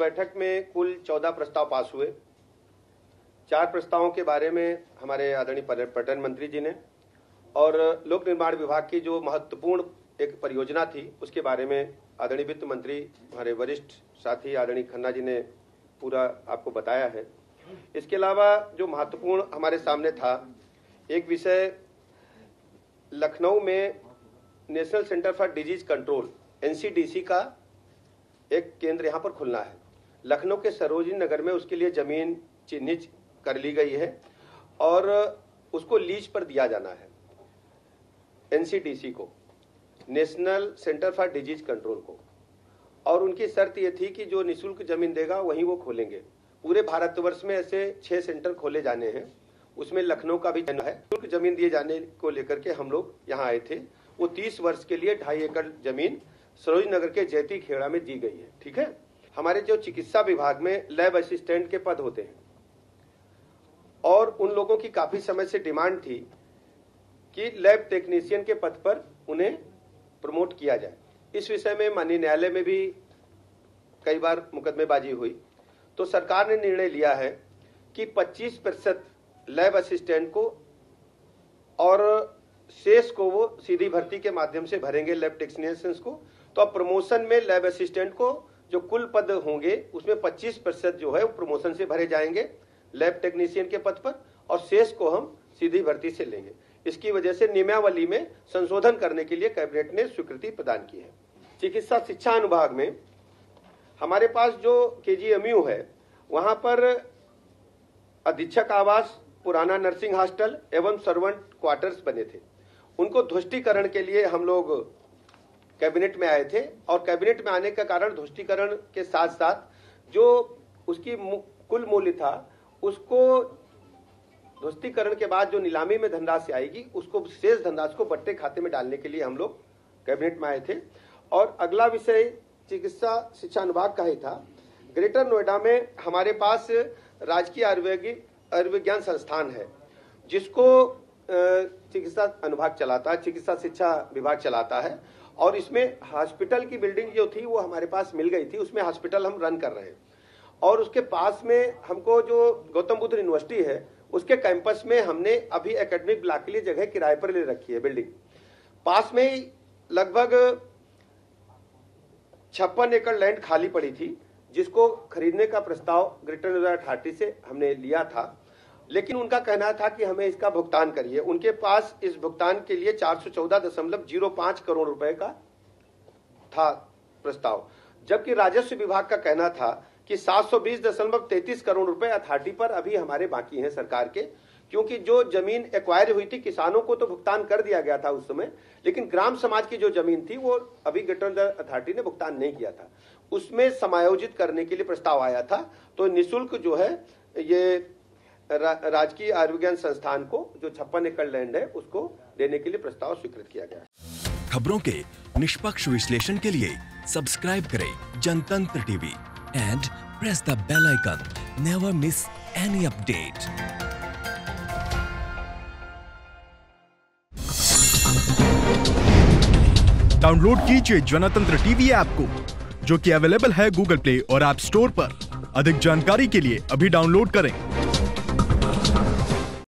बैठक में कुल चौदह प्रस्ताव पास हुए। चार प्रस्तावों के बारे में हमारे आदरणीय पर्यटन मंत्री जी ने और लोक निर्माण विभाग की जो महत्वपूर्ण एक परियोजना थी, उसके बारे में आदरणीय वित्त मंत्री, हमारे वरिष्ठ साथी आदरणीय खन्ना जी ने पूरा आपको बताया है। इसके अलावा जो महत्वपूर्ण हमारे सामने था, एक विषय लखनऊ में national centre for disease control, NCDC का एक केंद्र यहाँ पर खुलना है। लखनऊ के सरोजिनी नगर में उसके लिए ज़मीन चिन्हित कर ली गई है और उसको लीज पर दिया जाना है, एनसीडीसी को, national centre for disease control को। और उनकी शर्त ये थी कि जो निशुल्क ज़मीन देगा, वहीं वो खोलेंगे। पूरे भारतवर्ष में ऐसे छह सेंटर खोले जाने हैं। उसमें लखनऊ का भी है। शुल्क ज़मीन दिए जाने को लेकर के हम लोग यहाँ आए थे। वो तीस वर्ष के लिए ढाई एकड़ ज़मीन सरोज नगर के जैती खेड़ा में दी गई है। ठीक है? हमारे जो चिकित्सा विभाग में लैब असिस्टेंट के पद होते हैं। और उन लोगों की काफ़ी समय से डिमांड थी कि लैब टेक्नीशियन के पद पर उन्हें प्रमोट किया जाए। इस विषय में माननीय न्यायालय में भी कई बार मुकदमेबाजी हुई। तो सरकार ने निर्णय लिया है कि 25 प्रतिशत लैब असिस्टेंट को और शेष को वो सीधी भर्ती के माध्यम से भरेंगे लैब टेक्नीशियंस को। तो अब प्रमोशन में लैब असिस्टेंट को जो कुल पद होंगे, उसमें 25 प्रतिशत जो है वो प्रमोशन से भरे जाएँगे लैब टेक्नीशियन के पद पर, और शेष को हम सीधी भर्ती से लेंगे। इसकी वजह से नियमावली में संशोधन करने के लिए कैबिनेट ने स्वीकृति प्रदान की है। चिकित्सा शिक्षा अनुभाग में हमारे पास जो केजीएमयू है, वहाँ पर अधीक्षक आवास, पुराना नर्सिंग हॉस्टल एवं सर्वेंट क्वार्टर्स बने थे। उनको ध्वस्टीकरण के लिए हम लोग कैबिनेट में आए थे और कैबिनेट में आने का कारण ध्वस्टीकरण के साथ साथ जो उसकी कुल मूल्य था, उसको ध्वस्तीकरण के बाद जो नीलामी में धनराशि आएगी, उसको शेष धनराशि को बट्टे खाते में डालने के लिए हम लोग कैबिनेट में आए थे। और अगला विषय, चिकित्सा शिक्षा अनुभाग का ही था। ग्रेटर नोएडा में हमारे पास राजकीय आयुर्वेदिक आयुर्विज्ञान संस्थान है, जिसको चिकित्सा अनुभाग चलाता है, चिकित्सा शिक्षा विभाग चलाता है, और इसमें हॉस्पिटल की बिल्डिंग जो थी वो हमारे पास मिल गई थी, उसमें हॉस्पिटल हम रन कर रहे हैं। और उसके पास में हमको जो गौतम बुद्ध यूनिवर्सिटी है, उसके कैंपस में हमने अभी एकेडमिक ब्लॉक के लिए जगह किराए पर ले रखी है बिल्डिंग। पास में ही लगभग छप्पन एकड़ लैंड खाली पड़ी थी, जिसको खरीदने का प्रस्ताव ग्रेटर नोएडा अथॉरिटी से हमने लिया था। लेकिन उनका कहना था कि हमें इसका भुगतान करिए। उनके पास इस भुगतान के लिए चार करोड़ रुपए का था प्रस्ताव। जबकि राजस्व विभाग का कहना था कि सात सौ बीस दशमलव तैतीस करोड़ रुपए अथॉरिटी पर अभी हमारे बाकी हैं सरकार के, क्योंकि जो ज़मीन एक्वायर हुई थी, किसानों को तो भुगतान कर दिया गया था उस समय, लेकिन ग्राम समाज की जो ज़मीन थी, वो अभी गठन अथॉरिटी ने भुगतान नहीं किया था। उसमें समायोजित करने के लिए प्रस्ताव आया था। तो निशुल्क जो है, ये रा, राजकीय आयुर्विज्ञान संस्थान को जो छप्पन एकड़ लैंड है उसको देने के लिए प्रस्ताव स्वीकृत किया गया खबरों के निष्पक्ष विश्लेषण के लिए सब्सक्राइब करें Jantantra TV and press the bell icon never miss any update download कीजिए जनतंत्र टीवी ऐप को जो कि अवेलेबल है गूगल प्ले और ऐप स्टोर पर। अधिक जानकारी के लिए अभी डाउनलोड करें।